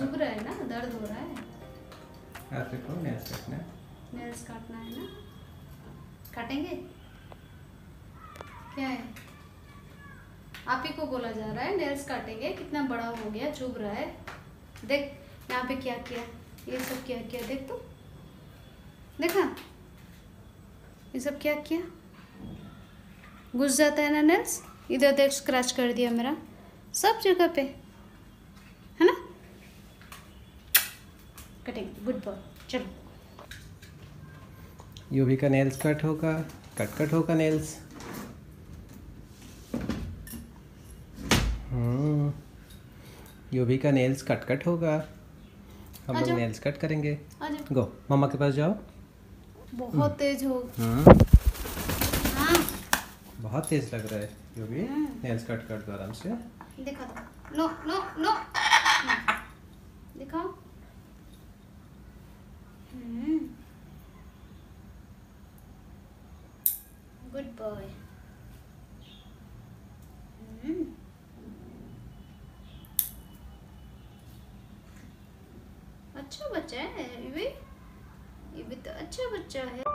दर्द हो रहा है? आप देखो नेल्स काटना है? नेल्स काटना है ना? काटेंगे? क्या है? आप ही को बोला जा रहा है नेल्स काटेंगे। कितना बड़ा हो गया चुभ रहा है। देख यहाँ पे क्या किया? ये सब क्या किया? देख तो। देखा? ये सब क्या किया? घुस जाता है ना नेल्स इधर देख स्क्रैच कर दिया मेरा। सब जगह पे। है ना? कटेंगे गुड बॉय चलो यूवी का नेल्स कट होगा कट कट होगा नेल्स हम्म यूवी का नेल्स कट कट होगा हम लोग नेल्स कट करेंगे। गो मम्मा के पास जाओ। बहुत तेज हो। हम्म हाँ। बहुत तेज लग रहा है। यूवी। नेल्स कट कर दो आराम से। दिखा दो no no no good boy. अच्छा बच्चा है ये भी ये भी तो अच्छा बच्चा है।